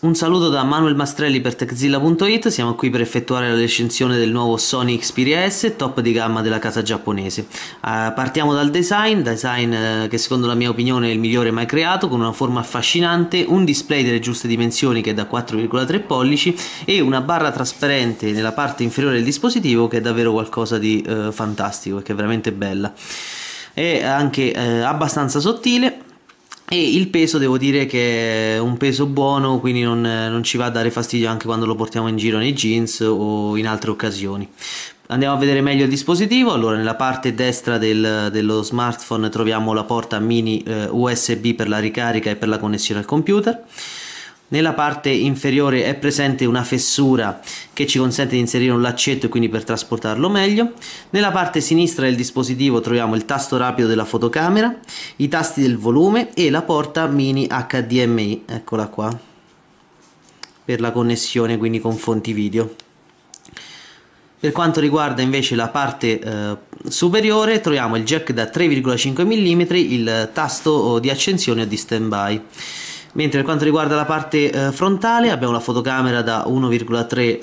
Un saluto da Manuel Mastrelli per techzilla.it, siamo qui per effettuare la recensione del nuovo Sony Xperia S, top di gamma della casa giapponese. Uh, partiamo dal design, design uh, che secondo la mia opinione è il migliore mai creato, con una forma affascinante, un display delle giuste dimensioni che è da 4,3 pollici e una barra trasparente nella parte inferiore del dispositivo che è davvero qualcosa di uh, fantastico, che è veramente bella. È anche abbastanza sottile, e il peso devo dire che è un peso buono quindi non, non, ci va a dare fastidio anche quando lo portiamo in giro nei jeans o in altre occasioni. Andiamo a vedere meglio il dispositivo. Allora nella parte destra del, dello smartphone troviamo la porta mini eh, usb per la ricarica e per la connessione al computer nella parte inferiore è presente una fessura che ci consente di inserire un laccetto e quindi per trasportarlo meglio. Nella parte sinistra del dispositivo troviamo il tasto rapido della fotocamera, i tasti del volume e la porta mini HDMI, eccola qua, per la connessione quindi con fonti video. Per quanto riguarda invece la parte eh, superiore troviamo il jack da 3,5 mm, il tasto di accensione o di standby mentre per quanto riguarda la parte eh, frontale abbiamo la fotocamera da 1,3 eh,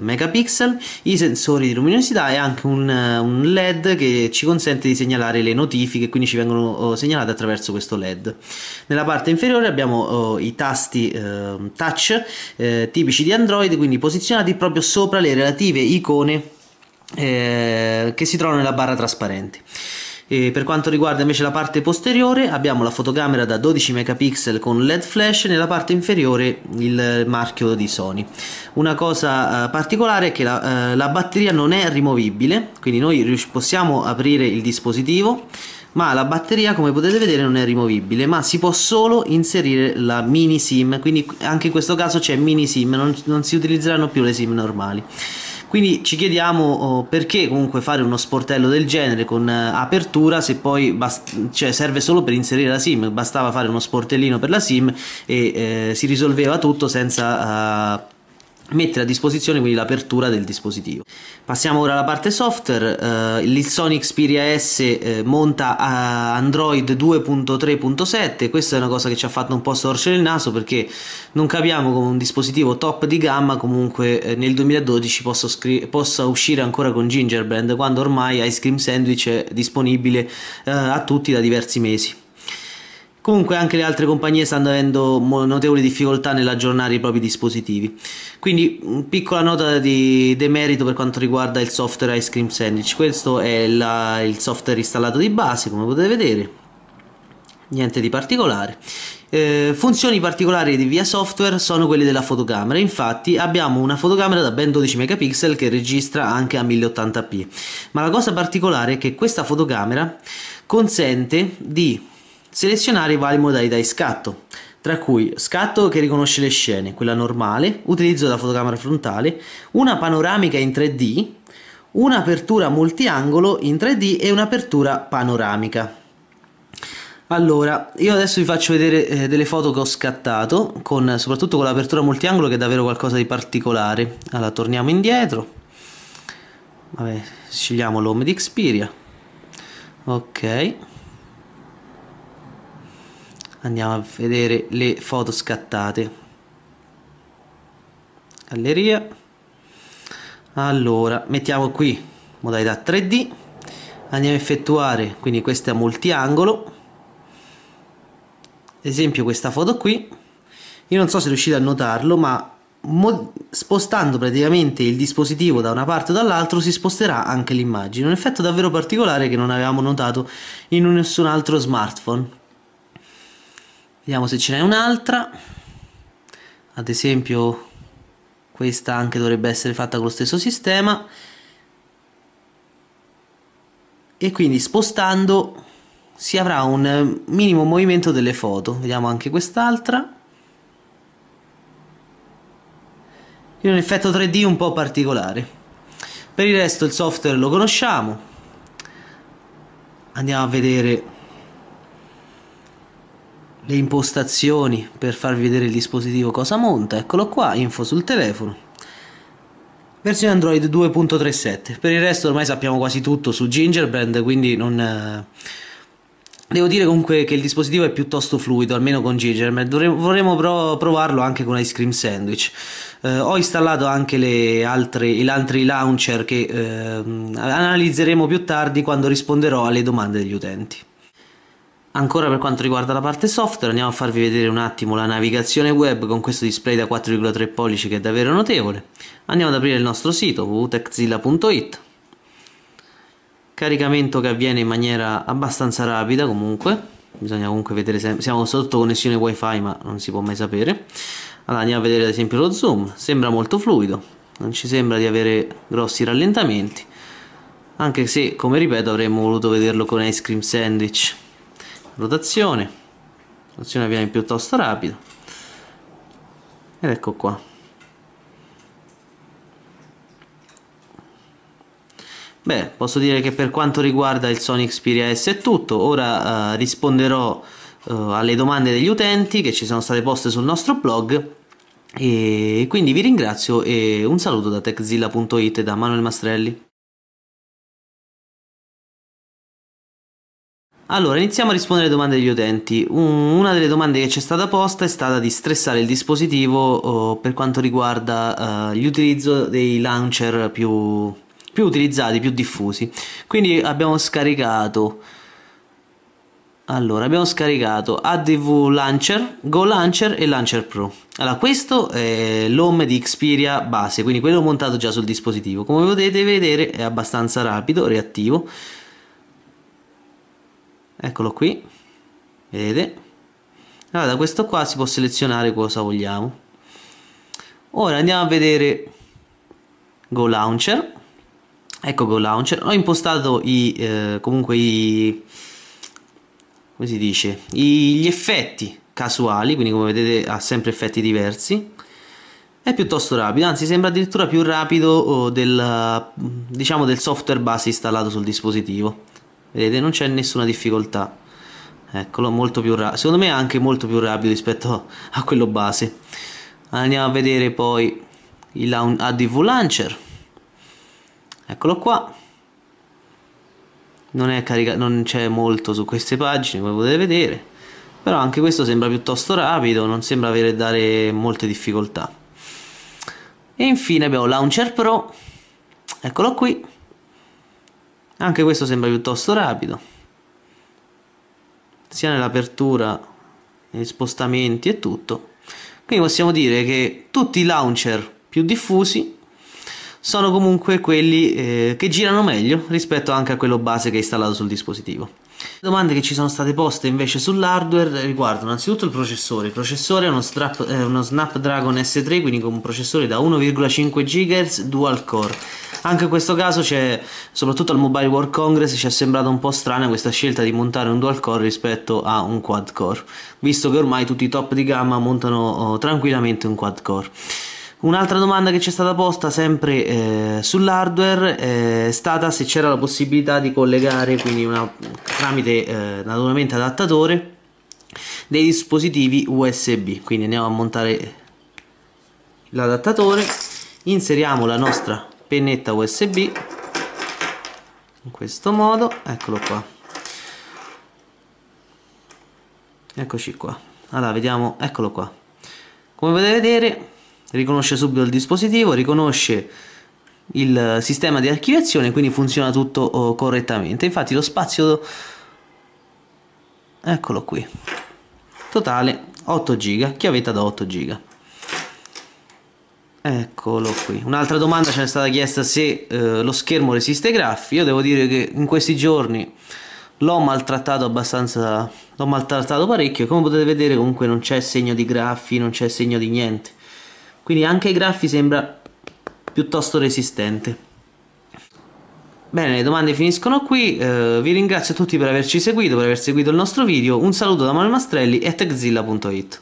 megapixel, i sensori di luminosità e anche un, eh, un, LED che ci consente di segnalare le notifiche, quindi ci vengono oh, segnalate attraverso questo LED. Nella parte inferiore abbiamo oh, i tasti eh, touch tipici di Android, quindi posizionati proprio sopra le relative icone eh, che si trovano nella barra trasparente. E per quanto riguarda invece la parte posteriore abbiamo la fotocamera da 12 megapixel con LED flash nella parte inferiore il marchio di Sony. Una cosa uh, particolare è che la, uh, la batteria non è rimovibile quindi noi possiamo aprire il dispositivo ma la batteria come potete vedere non è rimovibile ma si può solo inserire la mini sim. Quindi anche in questo caso c'è mini sim non, non si utilizzeranno più le sim normali quindi ci chiediamo oh, perché comunque fare uno sportello del genere con uh, apertura se poi cioè, serve solo per inserire la sim, bastava fare uno sportellino per la sim e eh, si risolveva tutto senza uh, mettere a disposizione quindi l'apertura del dispositivo. Passiamo ora alla parte software, uh, il Sony Xperia S uh, monta Android 2.3.7, questa è una cosa che ci ha fatto un po' storcere il naso perché non capiamo come un dispositivo top di gamma comunque eh, nel 2012 possa, possa, uscire ancora con Gingerbread quando ormai Ice Cream Sandwich è disponibile uh, a tutti da diversi mesi. Comunque anche le altre compagnie stanno avendo notevoli difficoltà nell'aggiornare i propri dispositivi. Quindi piccola nota di demerito per quanto riguarda il software Ice Cream Sandwich. Questo è la, il software installato di base, come potete vedere. Niente di particolare. Eh, funzioni particolari di via software sono quelle della fotocamera. Infatti abbiamo una fotocamera da ben 12 megapixel che registra anche a 1080p. Ma la cosa particolare è che questa fotocamera consente di selezionare i vari modalità di scatto, tra cui scatto che riconosce le scene, quella normale, utilizzo della fotocamera frontale, una panoramica in 3D, un'apertura multiangolo in 3D e un'apertura panoramica. Allora, io adesso vi faccio vedere eh, delle foto che ho scattato, con, soprattutto con l'apertura multiangolo che è davvero qualcosa di particolare. Allora, torniamo indietro. Vabbè, scegliamo l'home di Xperia. Ok andiamo a vedere le foto scattate. Galleria. Allora mettiamo qui modalità 3D andiamo a effettuare quindi questa è multiangolo. Esempio questa foto qui. Io non so se riuscite a notarlo ma spostando praticamente il dispositivo da una parte o dall'altro si sposterà anche l'immagine. Un effetto davvero particolare che non avevamo notato in nessun altro smartphone Vediamo se ce n'è un'altra. Ad esempio questa anche dovrebbe essere fatta con lo stesso sistema. E quindi spostando si avrà un minimo movimento delle foto. Vediamo anche quest'altra. In un effetto 3D un po' particolare. Per il resto il software lo conosciamo. Andiamo a vedere le impostazioni per farvi vedere il dispositivo cosa monta eccolo qua info sul telefono versione android 2.37 per il resto ormai sappiamo quasi tutto su gingerbread quindi non, eh, Devo dire comunque che il dispositivo è piuttosto fluido, almeno con Gingerman. Vorremmo pro- provarlo anche con Ice Cream Sandwich. Eh, ho installato anche gli altri launcher che eh, analizzeremo più tardi quando risponderò alle domande degli utenti. Ancora per quanto riguarda la parte software, andiamo a farvi vedere un attimo la navigazione web con questo display da 4,3 pollici che è davvero notevole. Andiamo ad aprire il nostro sito www.techzilla.it caricamento che avviene in maniera abbastanza rapida comunque. Bisogna comunque vedere se siamo sotto connessione wifi ma non si può mai sapere. Allora andiamo a vedere ad esempio lo zoom. Sembra molto fluido. Non ci sembra di avere grossi rallentamenti. Anche se come ripeto avremmo voluto vederlo con ice cream sandwich rotazione. Rotazione avviene piuttosto rapido. Ed ecco qua. Beh, posso dire che per quanto riguarda il Sony Xperia S è tutto, ora uh, risponderò uh, alle domande degli utenti che ci sono state poste sul nostro blog. E quindi vi ringrazio e un saluto da techzilla.it da Manuel Mastrelli. Allora, iniziamo a rispondere alle domande degli utenti. Una delle domande che ci è stata posta è stata di stressare il dispositivo oh, per quanto riguarda uh, l'utilizzo dei launcher più più utilizzati, più diffusi. Quindi abbiamo scaricato allora, abbiamo scaricato ADV Launcher, Go Launcher e Launcher Pro. Allora, questo è l'home di Xperia base, quindi quello montato già sul dispositivo. Come potete vedere è abbastanza rapido, reattivo. Eccolo qui, vedete? Allora, da questo qua si può selezionare cosa vogliamo. Ora andiamo a vedere Go Launcher. Ecco Go Launcher. Ho impostato i, eh, comunque i come si dice? I, gli effetti casuali quindi come vedete ha sempre effetti diversi. È piuttosto rapido anzi sembra addirittura più rapido oh, del, diciamo del software base installato sul dispositivo vedete non c'è nessuna difficoltà. Eccolo molto più rapido secondo me è anche molto più rapido rispetto a quello base. Andiamo a vedere poi il ADV Launcher eccolo qua. Non, è carica- non c'è molto su queste pagine come potete vedere. Però anche questo sembra piuttosto rapido non sembra avere dare molte difficoltà. E infine abbiamo Launcher Pro. Eccolo qui anche questo sembra piuttosto rapido sia nell'apertura negli spostamenti e tutto quindi possiamo dire che tutti i launcher più diffusi sono comunque quelli eh, che girano meglio rispetto anche a quello base che è installato sul dispositivo. Le domande che ci sono state poste invece sull'hardware riguardano innanzitutto il processore. Il processore è uno, strap, è uno Snapdragon S3, quindi con un processore da 1,5 GHz dual core. Anche in questo caso soprattutto al Mobile World Congress, ci è sembrata un po' strana questa scelta di montare un dual core rispetto a un quad core, visto che ormai tutti i top di gamma montano oh, tranquillamente un quad core. Un'altra domanda che ci è stata posta sempre eh, sull'hardware è stata se c'era la possibilità di collegare, quindi una, tramite eh, naturalmente adattatore, dei dispositivi USB. Quindi andiamo a montare l'adattatore, inseriamo la nostra pennetta USB in questo modo, eccolo qua. Eccoci qua. Allora, vediamo, eccolo qua. Come potete vedere riconosce subito il dispositivo, riconosce il sistema di archiviazione, quindi funziona tutto oh, correttamente. Infatti lo spazio, eccolo qui, totale 8 giga, chiavetta da 8 giga. Eccolo qui. Un'altra domanda ci è stata chiesta se eh, lo schermo resiste ai graffi. Io devo dire che in questi giorni l'ho maltrattato abbastanza, l'ho maltrattato parecchio. Come potete vedere comunque non c'è segno di graffi, non c'è segno di niente quindi anche ai graffi sembra piuttosto resistente Bene, le domande finiscono qui, eh, vi ringrazio tutti per averci seguito, per aver seguito il nostro video, un saluto da Manuel Mastrelli e techzilla.it